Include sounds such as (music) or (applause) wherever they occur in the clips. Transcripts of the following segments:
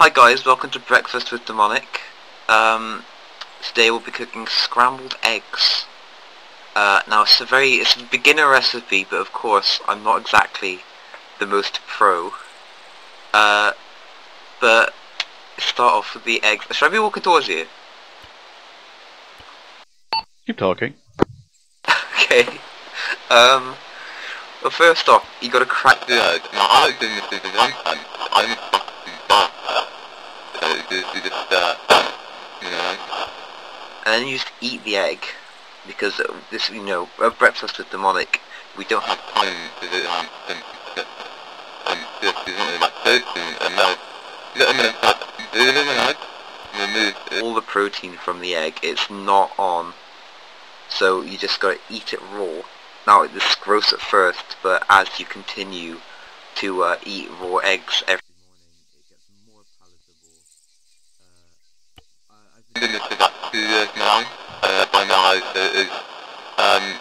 Hi guys, welcome to Breakfast with Demonic. Um, today we'll be cooking scrambled eggs. Uh, now it's a very, it's a beginner recipe, but of course I'm not exactly the most pro. Uh, but start off with the eggs. Should I be walking towards you? Keep talking. (laughs) okay. Um, well first off, you gotta crack the egg. Now I think this is one time. I'm fucking bad. Is just uh, you know. and then you just eat the egg because this you know breakfast with demonic. We don't have time to do person and all the protein from the egg. It's not on. So you just gotta eat it raw. Now it's gross at first but as you continue to uh, eat raw eggs every morning it gets more palatable up to years now. Uh, by now it is um.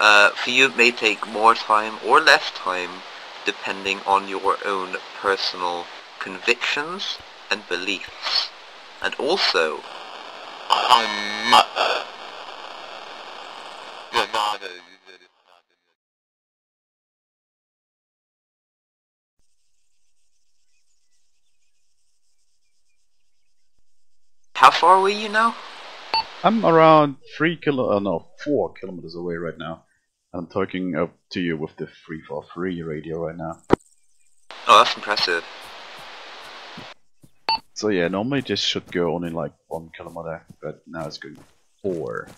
Uh, for you it may take more time or less time depending on your own personal convictions and beliefs and also much. Yeah, no, no, how far away are you now? I'm around three kilo, uh, no, four kilometers away right now. I'm talking up to you with the 343 radio right now. Oh that's impressive So yeah, normally this should go only like one kilometer, but now it's going four.